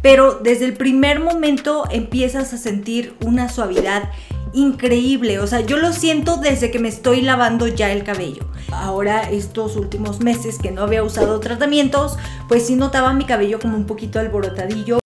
pero desde el primer momento empiezas a sentir una suavidad increíble, o sea, yo lo siento desde que me estoy lavando ya el cabello. Ahora estos últimos meses que no había usado tratamientos, pues sí notaba mi cabello como un poquito alborotadillo.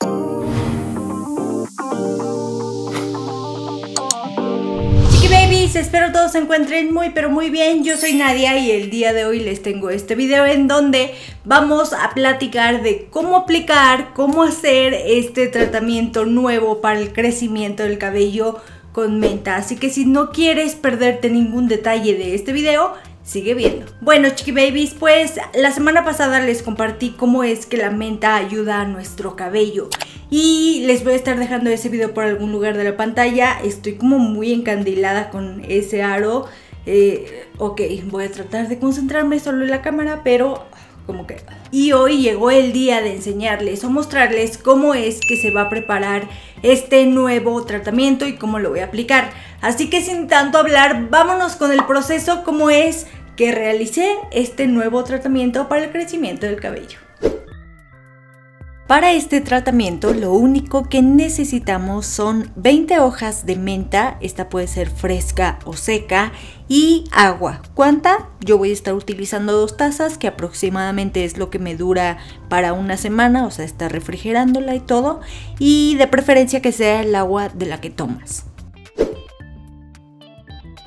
Espero todos se encuentren muy pero muy bien. Yo soy Nadia y el día de hoy les tengo este video en donde vamos a platicar de cómo aplicar, cómo hacer este tratamiento nuevo para el crecimiento del cabello con menta. Así que si no quieres perderte ningún detalle de este video, sigue viendo. Bueno, chiqui babies, pues la semana pasada les compartí cómo es que la menta ayuda a nuestro cabello. Y les voy a estar dejando ese video por algún lugar de la pantalla. Estoy como muy encandilada con ese aro. Eh, ok, voy a tratar de concentrarme solo en la cámara, pero como que... Y hoy llegó el día de enseñarles o mostrarles cómo es que se va a preparar este nuevo tratamiento y cómo lo voy a aplicar. Así que sin tanto hablar, vámonos con el proceso, cómo es que realicé este nuevo tratamiento para el crecimiento del cabello. Para este tratamiento lo único que necesitamos son 20 hojas de menta, esta puede ser fresca o seca, y agua. ¿Cuánta? Yo voy a estar utilizando dos tazas, que aproximadamente es lo que me dura para una semana, o sea, está refrigerándola y todo, y de preferencia que sea el agua de la que tomas.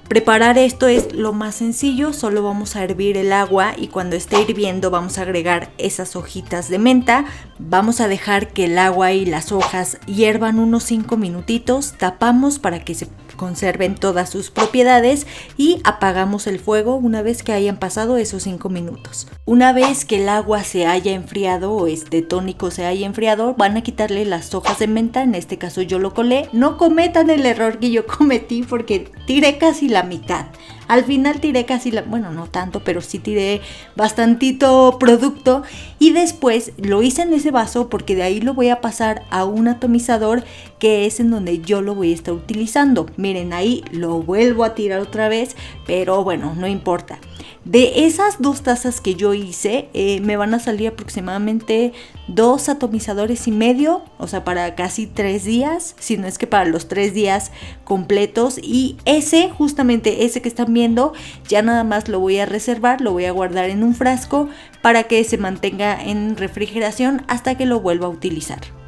Preparar esto es lo más sencillo, solo vamos a hervir el agua y cuando esté hirviendo vamos a agregar esas hojitas de menta, vamos a dejar que el agua y las hojas hiervan unos 5 minutitos, tapamos para que se conserven todas sus propiedades y apagamos el fuego una vez que hayan pasado esos 5 minutos. Una vez que el agua se haya enfriado o este tónico se haya enfriado, van a quitarle las hojas de menta, en este caso yo lo colé. No cometan el error que yo cometí porque tiré casi la mitad. Al final tiré casi la, bueno, no tanto, pero sí tiré bastantito producto y después lo hice en ese vaso porque de ahí lo voy a pasar a un atomizador que es en donde yo lo voy a estar utilizando. Miren, ahí lo vuelvo a tirar otra vez, pero bueno, no importa. De esas dos tazas que yo hice, eh, me van a salir aproximadamente dos atomizadores y medio, o sea, para casi tres días, si no es que para los tres días completos. Y ese, justamente ese que están viendo, ya nada más lo voy a reservar, lo voy a guardar en un frasco para que se mantenga en refrigeración hasta que lo vuelva a utilizar.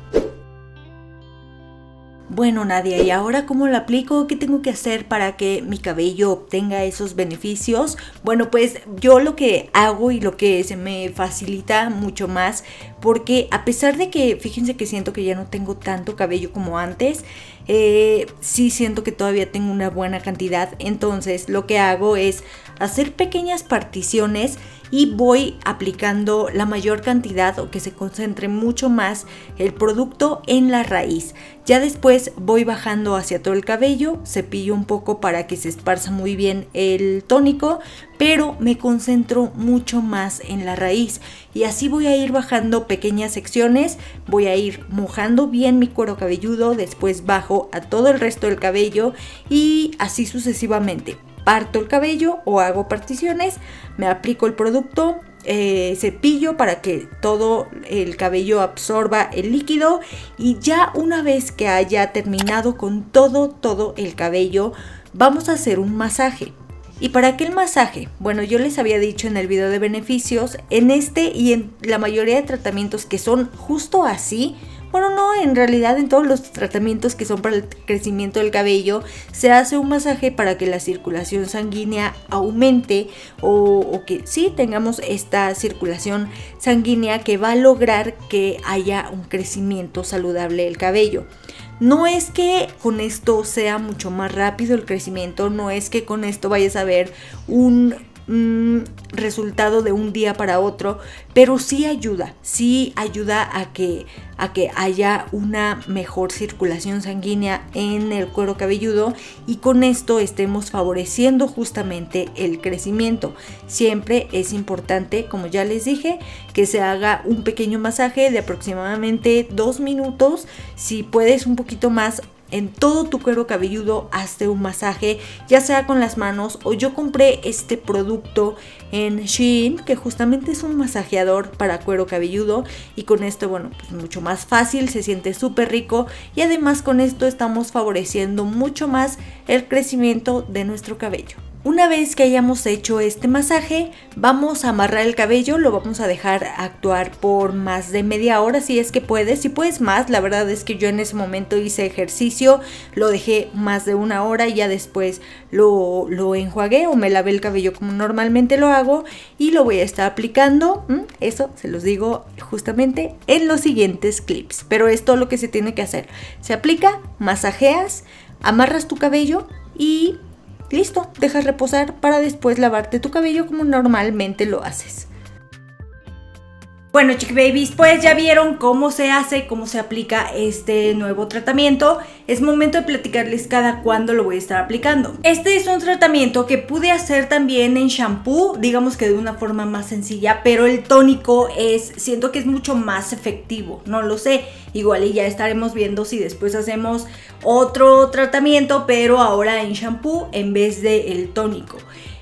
Bueno Nadia, ¿y ahora cómo lo aplico? ¿Qué tengo que hacer para que mi cabello obtenga esos beneficios? Bueno, pues yo lo que hago y lo que se me facilita mucho más, porque a pesar de que, fíjense que siento que ya no tengo tanto cabello como antes, eh, sí siento que todavía tengo una buena cantidad, entonces lo que hago es hacer pequeñas particiones y voy aplicando la mayor cantidad o que se concentre mucho más el producto en la raíz. Ya después voy bajando hacia todo el cabello, cepillo un poco para que se esparza muy bien el tónico, pero me concentro mucho más en la raíz y así voy a ir bajando pequeñas secciones, voy a ir mojando bien mi cuero cabelludo, después bajo a todo el resto del cabello y así sucesivamente parto el cabello o hago particiones, me aplico el producto, eh, cepillo para que todo el cabello absorba el líquido y ya una vez que haya terminado con todo, todo el cabello, vamos a hacer un masaje. ¿Y para qué el masaje? Bueno, yo les había dicho en el video de beneficios, en este y en la mayoría de tratamientos que son justo así, bueno, no, en realidad en todos los tratamientos que son para el crecimiento del cabello se hace un masaje para que la circulación sanguínea aumente o, que sí tengamos esta circulación sanguínea que va a lograr que haya un crecimiento saludable del cabello. No es que con esto sea mucho más rápido el crecimiento, no es que con esto vayas a ver un resultado de un día para otro, pero sí ayuda, sí ayuda a que, a que haya una mejor circulación sanguínea en el cuero cabelludo y con esto estemos favoreciendo justamente el crecimiento. Siempre es importante, como ya les dije, que se haga un pequeño masaje de aproximadamente dos minutos, si puedes un poquito más en todo tu cuero cabelludo, hazte un masaje, ya sea con las manos o yo compré este producto en Shein, que justamente es un masajeador para cuero cabelludo y con esto, bueno, pues mucho más fácil, se siente súper rico y además con esto estamos favoreciendo mucho más el crecimiento de nuestro cabello. Una vez que hayamos hecho este masaje, vamos a amarrar el cabello, lo vamos a dejar actuar por más de media hora si es que puedes. Si puedes más, la verdad es que yo en ese momento hice ejercicio, lo dejé más de una hora y ya después lo, lo enjuagué o me lavé el cabello como normalmente lo hago y lo voy a estar aplicando. Eso se los digo justamente en los siguientes clips. Pero es todo lo que se tiene que hacer. Se aplica, masajeas, amarras tu cabello y listo, dejas reposar para después lavarte tu cabello como normalmente lo haces. Bueno, chick babies, pues ya vieron cómo se hace, cómo se aplica este nuevo tratamiento. Es momento de platicarles cada cuándo lo voy a estar aplicando. Este es un tratamiento que pude hacer también en shampoo, digamos que de una forma más sencilla, pero el tónico es, siento que es mucho más efectivo, no lo sé. Igual y ya estaremos viendo si después hacemos otro tratamiento, pero ahora en shampoo en vez de el tónico.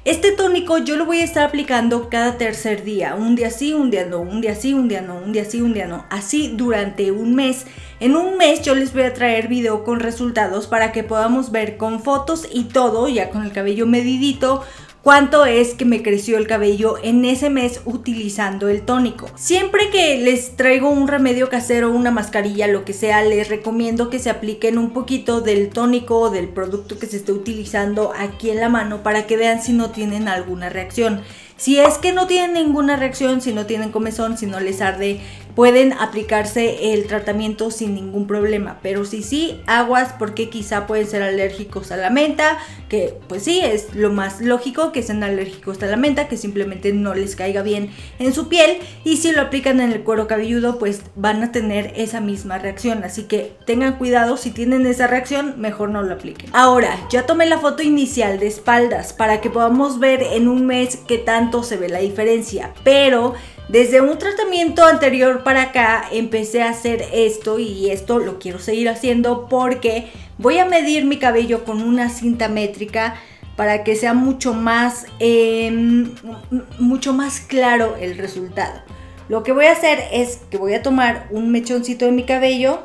Este tónico yo lo voy a estar aplicando cada tercer día, un día sí, un día no, un día sí, un día no, un día sí, un día no, así durante un mes. En un mes yo les voy a traer video con resultados para que podamos ver con fotos y todo, ya con el cabello medidito, cuánto es que me creció el cabello en ese mes utilizando el tónico. Siempre que les traigo un remedio casero, una mascarilla, lo que sea, les recomiendo que se apliquen un poquito del tónico o del producto que se esté utilizando aquí en la mano para que vean si no tienen alguna reacción. Si es que no tienen ninguna reacción, si no tienen comezón, si no les arde, pueden aplicarse el tratamiento sin ningún problema. Pero si sí, aguas porque quizá pueden ser alérgicos a la menta, que pues sí, es lo más lógico que sean alérgicos a la menta, que simplemente no les caiga bien en su piel. Y si lo aplican en el cuero cabelludo, pues van a tener esa misma reacción. Así que tengan cuidado, si tienen esa reacción, mejor no lo apliquen. Ahora, ya tomé la foto inicial de espaldas para que podamos ver en un mes qué se ve la diferencia. Pero desde un tratamiento anterior para acá empecé a hacer esto y esto lo quiero seguir haciendo porque voy a medir mi cabello con una cinta métrica para que sea mucho más, em, mucho más claro el resultado. Lo que voy a hacer es que voy a tomar un mechoncito de mi cabello,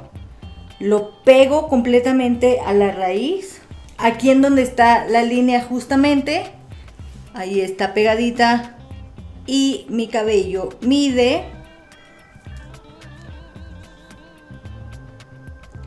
lo pego completamente a la raíz, aquí en donde está la línea justamente, ahí está pegadita y mi cabello mide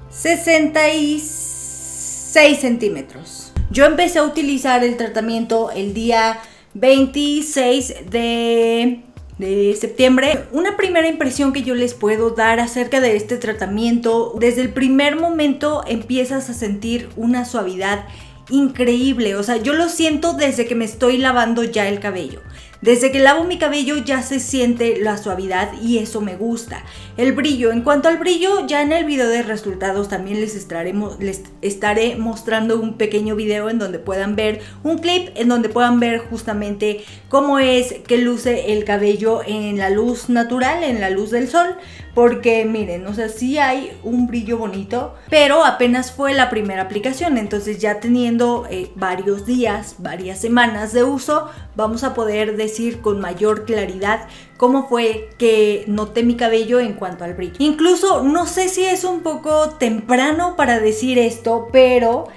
66 centímetros. Yo empecé a utilizar el tratamiento el día 26 de, de, septiembre. Una primera impresión que yo les puedo dar acerca de este tratamiento, desde el primer momento empiezas a sentir una suavidad increíble. O sea, yo lo siento desde que me estoy lavando ya el cabello. Desde que lavo mi cabello ya se siente la suavidad y eso me gusta. El brillo, en cuanto al brillo, ya en el video de resultados también les, estaremos, les estaré mostrando un pequeño video en donde puedan ver un clip, en donde puedan ver justamente cómo es que luce el cabello en la luz natural, en la luz del sol. Porque miren, o sea, sí hay un brillo bonito, pero apenas fue la primera aplicación. Entonces ya teniendo eh, varios días, varias semanas de uso, vamos a poder decir con mayor claridad cómo fue que noté mi cabello en cuanto al brillo. Incluso no sé si es un poco temprano para decir esto, pero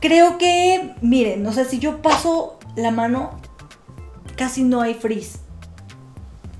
creo que, miren, o sea, si yo paso la mano, casi no hay frizz.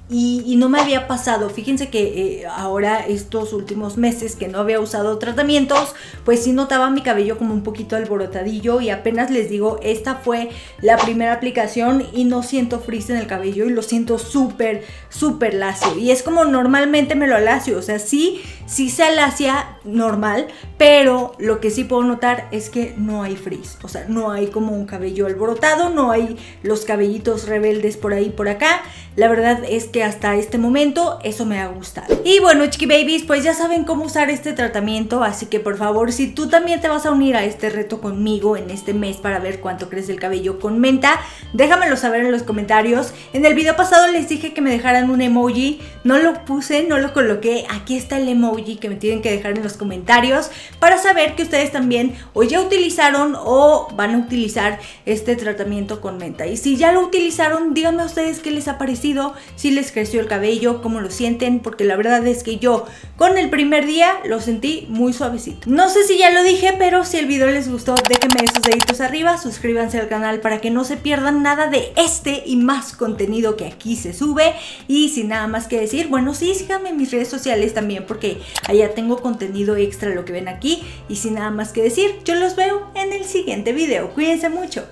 Y, no me había pasado, fíjense que eh, ahora estos últimos meses que no había usado tratamientos, pues sí notaba mi cabello como un poquito alborotadillo y apenas les digo, esta fue la primera aplicación y no siento frizz en el cabello y lo siento súper, súper lacio. Y es como normalmente me lo alacio, o sea, sí, sí se alacia normal, pero lo que sí puedo notar es que no hay frizz, o sea, no hay como un cabello alborotado, no hay los cabellitos rebeldes por ahí, por acá. La verdad es que hasta este momento eso me ha gustado. Y bueno, chiqui babies, pues ya saben cómo usar este tratamiento, así que por favor, si tú también te vas a unir a este reto conmigo en este mes para ver cuánto crece el cabello con menta, déjamelo saber en los comentarios. En el video pasado les dije que me dejaran un emoji, no lo puse, no lo coloqué, aquí está el emoji emoji que me tienen que dejar en los comentarios para saber que ustedes también o ya utilizaron o van a utilizar este tratamiento con menta. Y si ya lo utilizaron, díganme a ustedes qué les ha parecido, si les creció el cabello, cómo lo sienten, porque la verdad es que yo con el primer día lo sentí muy suavecito. No sé si ya lo dije, pero si el video les gustó, déjenme esos deditos arriba, suscríbanse al canal para que no se pierdan nada de este y más contenido que aquí se sube. Y sin nada más que decir, bueno, sí, síganme en mis redes sociales también porque allá tengo contenido extra lo que ven aquí. Y sin nada más que decir, yo los veo en el siguiente video. Cuídense mucho.